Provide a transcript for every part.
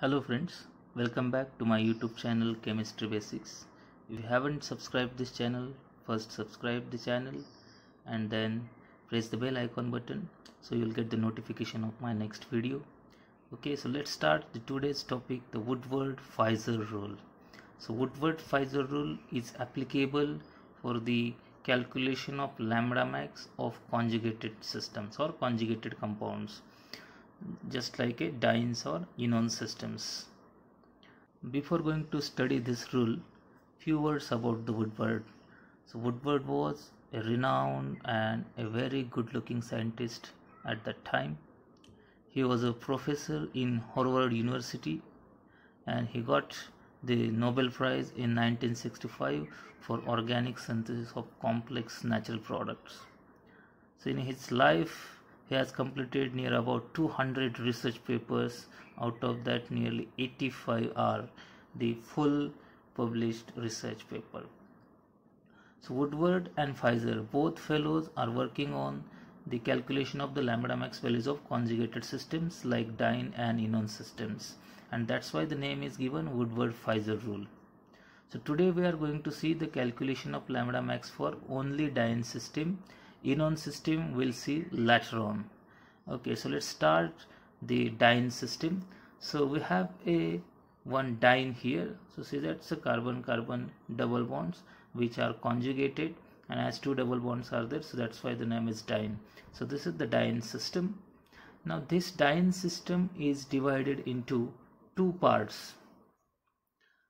Hello friends, welcome back to my YouTube channel Chemistry Basics. If you haven't subscribed this channel, first subscribe the channel and then press the bell icon button so you'll get the notification of my next video. Okay, so let's start the today's topic, the Woodward-Fieser rule. So Woodward-Fieser rule is applicable for the calculation of lambda max of conjugated systems or conjugated compounds just like a dienes or enone systems. Before going to study this rule, few words about the Woodward. So Woodward was a renowned and a very good looking scientist at that time. He was a professor in Harvard University and he got the Nobel Prize in 1965 for organic synthesis of complex natural products. So in his life he has completed near about 200 research papers out of that nearly 85 are the full published research paper. So woodward and Fieser, both fellows are working on the calculation of the lambda max values of conjugated systems like diene and enone systems and that's why the name is given woodward Fieser rule. So today we are going to see the calculation of lambda max for only diene system enone system we'll see later on okay so let's start the diene system. So we have a one diene here. So see that's a carbon carbon double bonds which are conjugated and as two double bonds are there so that's why the name is diene so this is the diene system. Now this diene system is divided into two parts.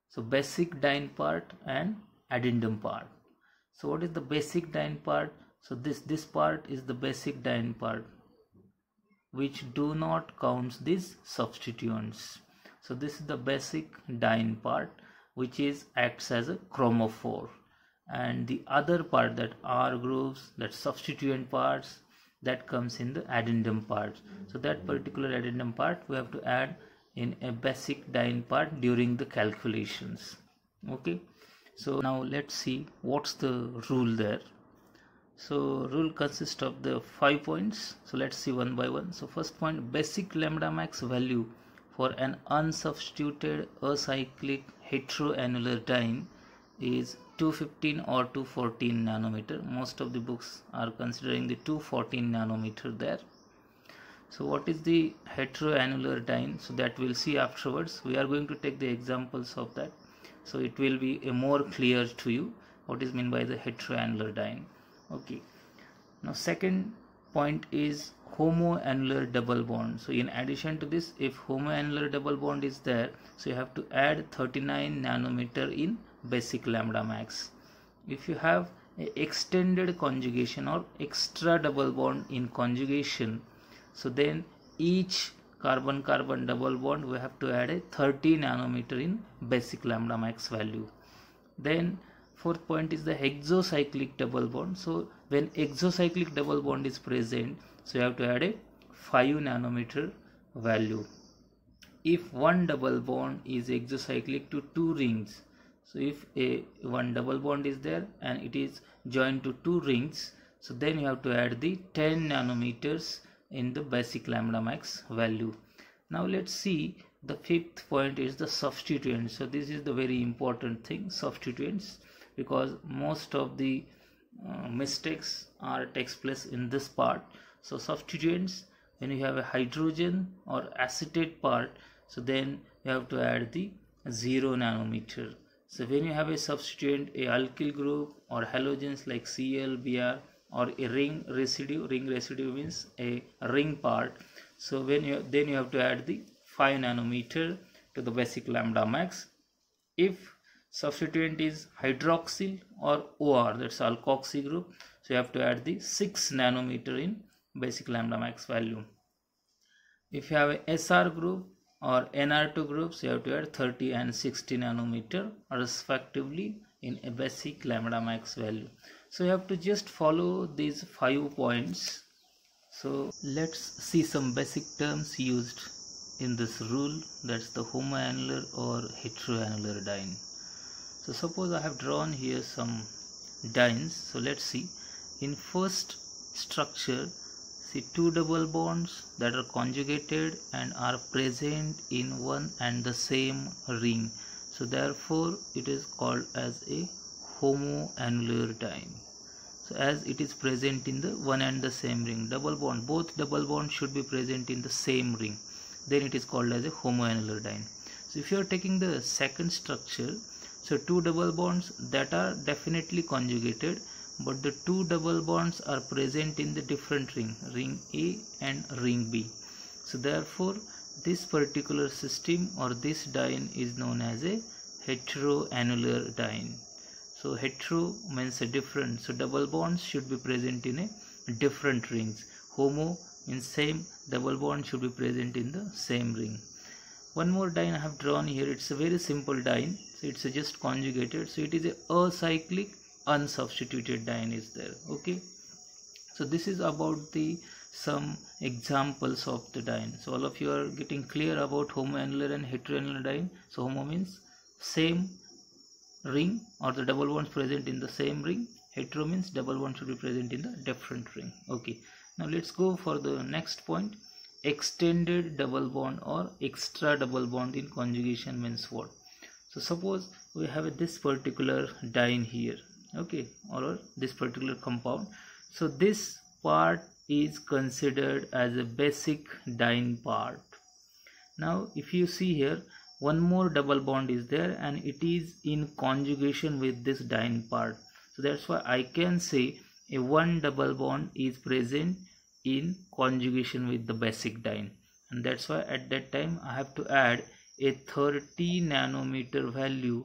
So basic diene part and addendum part. So what is the basic diene part so this this part is the basic diene part which do not counts these substituents. So this is the basic diene part which is acts as a chromophore. And the other part that R groups that substituent parts that comes in the addendum part so that particular addendum part we have to add in a basic diene part during the calculations. Okay? So now let's see what's the rule there so rule consists of the five points. So let's see one by one. So first point basic lambda max value for an unsubstituted acyclic heteroannular diene is 215 or 214 nanometer. Most of the books are considering the 214 nanometer there. So what is the heteroannular diene so that we'll see afterwards. We are going to take the examples of that. So it will be a more clear to you what is meant by the heteroannular diene okay. Now second point is homoannular double bond. So in addition to this if homoannular double bond is there so you have to add 39 nanometer in basic lambda max. If you have extended conjugation or extra double bond in conjugation so then each carbon carbon double bond we have to add a 30 nanometer in basic lambda max value. Then fourth point is the exocyclic double bond. So when exocyclic double bond is present so you have to add a 5 nanometer value. If one double bond is exocyclic to two rings so if a one double bond is there and it is joined to two rings so then you have to add the 10 nanometers in the basic lambda max value. Now let's see the fifth point is the substituent so this is the very important thing substituents because most of the uh, mistakes are takes place in this part. So substituents when you have a hydrogen or acetate part so then you have to add the 0 nanometer. So when you have a substituent a alkyl group or halogens like Cl, Br or a ring residue ring residue means a ring part. So when you then you have to add the 5 nanometer to the basic lambda max. If substituent is hydroxyl or OR that's alkoxy group. So you have to add the 6 nanometer in basic lambda max value. If you have a SR group or NR2 groups you have to add 30 and 60 nanometer respectively in a basic lambda max value. So you have to just follow these five points. So let's see some basic terms used in this rule. That's the homoannular or heteroannular diene so suppose I have drawn here some dienes so let's see. In first structure see two double bonds that are conjugated and are present in one and the same ring. So therefore it is called as a homoannular diene so as it is present in the one and the same ring double bond both double bonds should be present in the same ring. Then it is called as a homoannular diene so if you are taking the second structure so two double bonds that are definitely conjugated but the two double bonds are present in the different ring ring A and ring B. So therefore this particular system or this diene is known as a heteroannular diene so hetero means a different so double bonds should be present in a different rings. Homo in same double bond should be present in the same ring. One more diene I have drawn here. It's a very simple diene it's just conjugated so it is a acyclic unsubstituted diene is there okay? So this is about the some examples of the diene so all of you are getting clear about homoannular and heteroannular diene so homo means same ring or the double bonds present in the same ring hetero means double bond should be present in the different ring okay? Now let's go for the next point. Extended double bond or extra double bond in conjugation means what so suppose we have this particular diene here okay or this particular compound. So this part is considered as a basic diene part. Now if you see here one more double bond is there and it is in conjugation with this diene part. So that's why i can say a one double bond is present in conjugation with the basic diene and that's why at that time i have to add a 30 nanometer value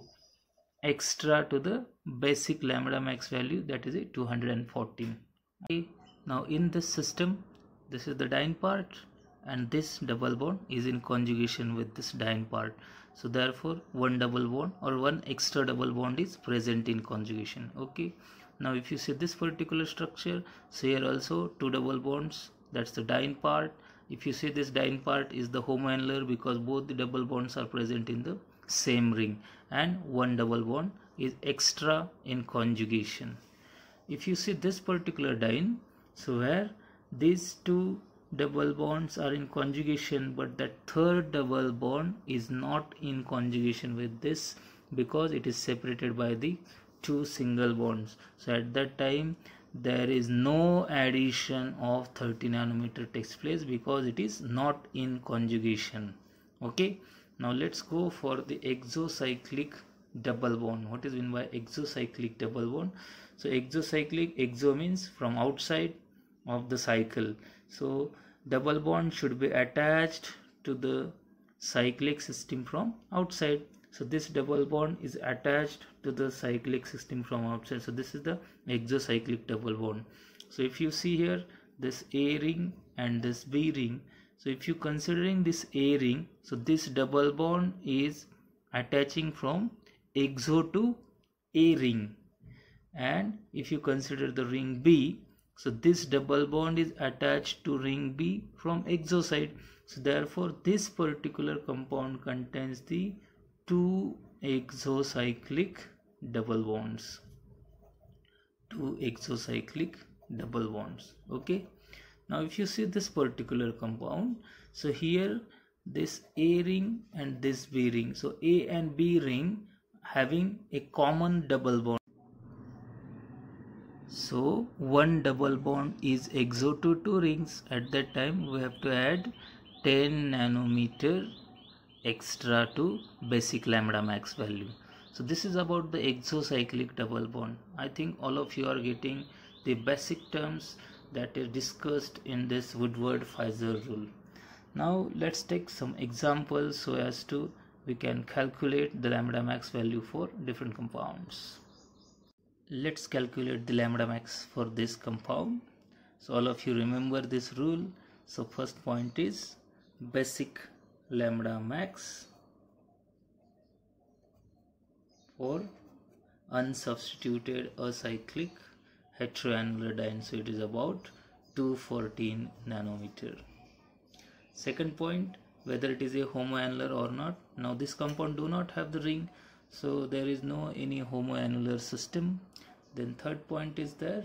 extra to the basic lambda max value that is a 214 okay now in this system this is the diene part and this double bond is in conjugation with this diene part. So therefore one double bond or one extra double bond is present in conjugation. Okay now if you see this particular structure so here also two double bonds that's the diene part if you see this diene part is the homoannular because both the double bonds are present in the same ring and one double bond is extra in conjugation. If you see this particular diene so where these two double bonds are in conjugation but that third double bond is not in conjugation with this because it is separated by the two single bonds. So at that time there is no addition of 30 nanometer takes place because it is not in conjugation. Okay? Now let's go for the exocyclic double bond. What is meant by exocyclic double bond? So exocyclic exo means from outside of the cycle. So double bond should be attached to the cyclic system from outside so this double bond is attached to the cyclic system from outside. So this is the exocyclic double bond. So if you see here this a ring and this b ring. So if you considering this a ring so this double bond is attaching from exo to a ring. And if you consider the ring b so this double bond is attached to ring b from exo side. So therefore this particular compound contains the two exocyclic double bonds. Two exocyclic double bonds. Okay? Now if you see this particular compound so here this a ring and this b ring. So a and b ring having a common double bond. So one double bond is exo to two rings. At that time we have to add 10 nanometer extra to basic lambda max value so this is about the exocyclic double bond i think all of you are getting the basic terms that is discussed in this Woodward-Fieser rule. Now let's take some examples so as to we can calculate the lambda max value for different compounds. Let's calculate the lambda max for this compound. So all of you remember this rule. So first point is basic lambda max for unsubstituted acyclic heteroannular diene so it is about 214 nanometer. Second point whether it is a homoannular or not. Now this compound do not have the ring so there is no any homoannular system. Then third point is there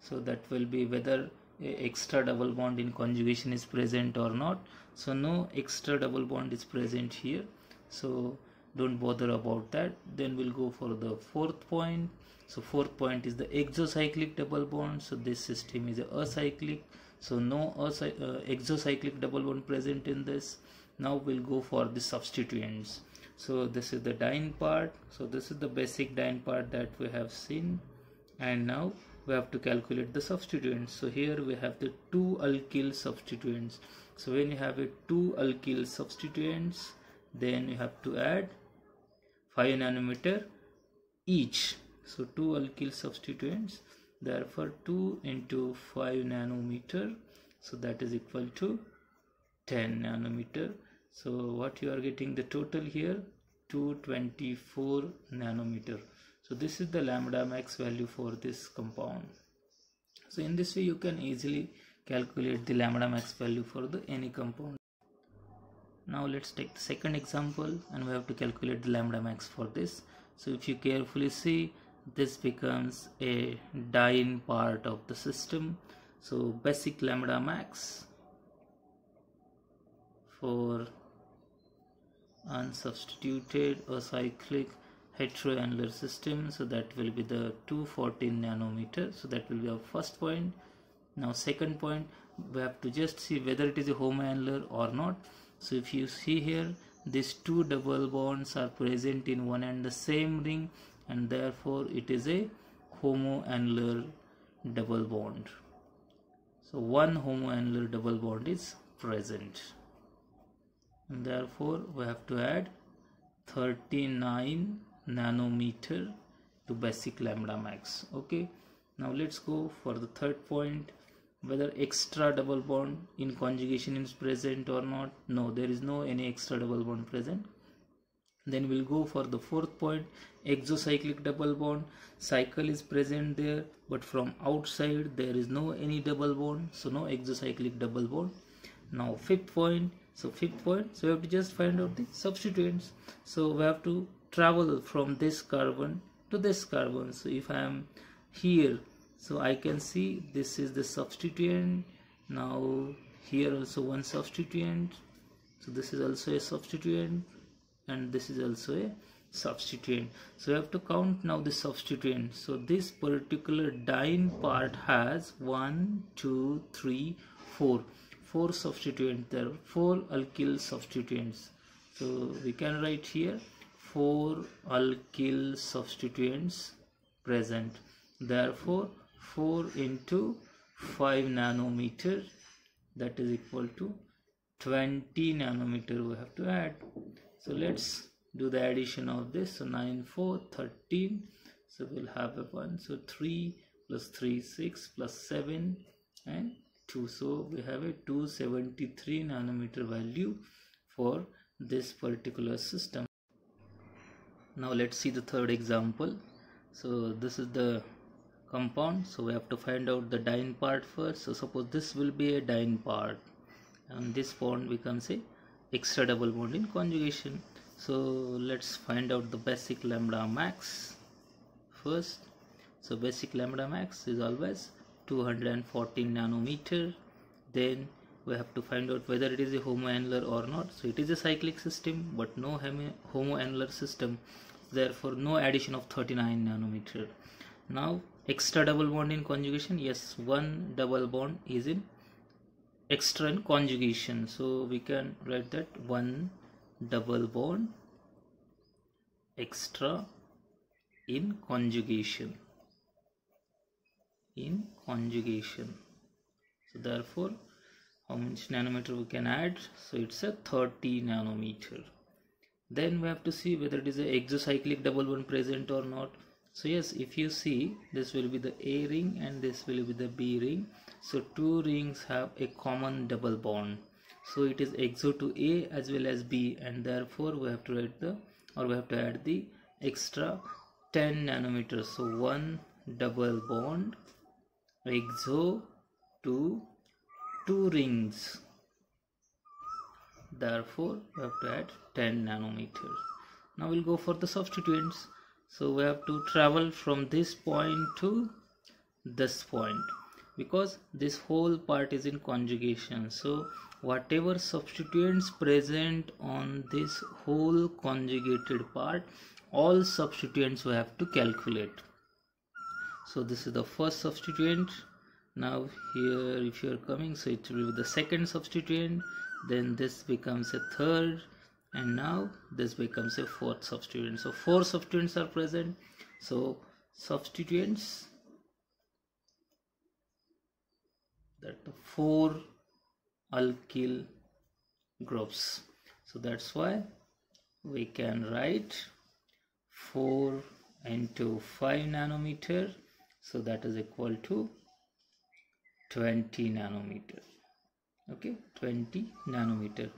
so that will be whether extra double bond in conjugation is present or not so no extra double bond is present here. So don't bother about that. Then we'll go for the fourth point. So fourth point is the exocyclic double bond. So this system is a acyclic. So no uh, exocyclic double bond present in this. Now we'll go for the substituents. So this is the diene part. So this is the basic diene part that we have seen. And now we have to calculate the substituents. So here we have the two alkyl substituents so when you have a two alkyl substituents then you have to add 5 nanometer each. So two alkyl substituents therefore 2 into 5 nanometer. So that is equal to 10 nanometer. So what you are getting the total here? 224 nanometer. So this is the lambda max value for this compound. So in this way you can easily calculate the lambda max value for the any compound. Now let's take the second example and we have to calculate the lambda max for this. So if you carefully see this becomes a diene part of the system. So basic lambda max for unsubstituted acyclic heteroannular system. So that will be the 214 nanometer. So that will be our first point now second point we have to just see whether it is a homoannular or not. So if you see here these two double bonds are present in one and the same ring and therefore it is a homo homoannular double bond. So one homo homoannular double bond is present. And therefore we have to add 39 nanometer to basic lambda max. Okay. Now let's go for the third point whether extra double bond in conjugation is present or not. No there is no any extra double bond present. Then we'll go for the fourth point exocyclic double bond. Cycle is present there but from outside there is no any double bond so no exocyclic double bond. Now fifth point so fifth point so we have to just find out the substituents. So we have to travel from this carbon to this carbon. So if I am here so I can see this is the substituent. Now here also one substituent. So this is also a substituent and this is also a substituent. So we have to count now the substituent. So this particular diene part has one two three four. Four substituents there. Four alkyl substituents. So we can write here 4 alkyl substituents present. Therefore 4 into 5 nanometer that is equal to 20 nanometer we have to add. So let's do the addition of this. So 9 4 13 so we'll have a 1 so 3 plus 3 6 plus 7 and 2 so we have a 273 nanometer value for this particular system. Now let's see the third example. So this is the compound. So we have to find out the diene part first. So suppose this will be a diene part and this bond becomes a extra double bond in conjugation. So let's find out the basic lambda max first. So basic lambda max is always 214 nanometer. Then we have to find out whether it is a homoannular or not. So it is a cyclic system but no homoannular system. Therefore no addition of 39 nanometer. Now extra double bond in conjugation? Yes one double bond is in extra in conjugation. So we can write that one double bond extra in conjugation. In conjugation. So therefore how much nanometer we can add? So it's a 30 nanometer. Then we have to see whether it is a exocyclic double bond present or not so yes if you see this will be the a ring and this will be the b ring. So two rings have a common double bond. So it is exo to a as well as b and therefore we have to write the or we have to add the extra 10 nanometers. So one double bond exo to two rings. Therefore we have to add 10 nanometers. Now we'll go for the substituents so we have to travel from this point to this point because this whole part is in conjugation. So whatever substituents present on this whole conjugated part all substituents we have to calculate. So this is the first substituent. Now here if you are coming so it will be the second substituent. Then this becomes a third and now this becomes a fourth substituent. So four substituents are present. So substituents that four alkyl groups. So that's why we can write 4 into 5 nanometer. So that is equal to 20 nanometer. Okay 20 nanometer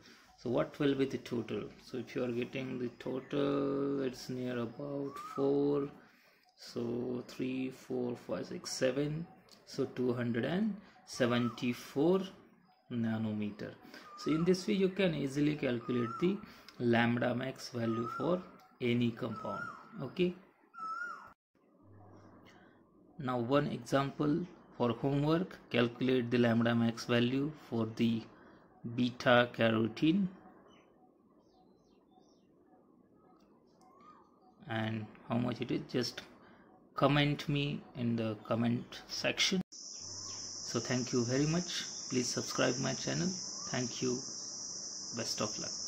so what will be the total? So if you are getting the total it's near about 4 so 3 4 5 6 7 so 274 nanometer. So in this way you can easily calculate the lambda max value for any compound. Okay? Now one example for homework. Calculate the lambda max value for the beta carotene. And how much it is? Just comment me in the comment section. So thank you very much. Please subscribe my channel. Thank you. Best of luck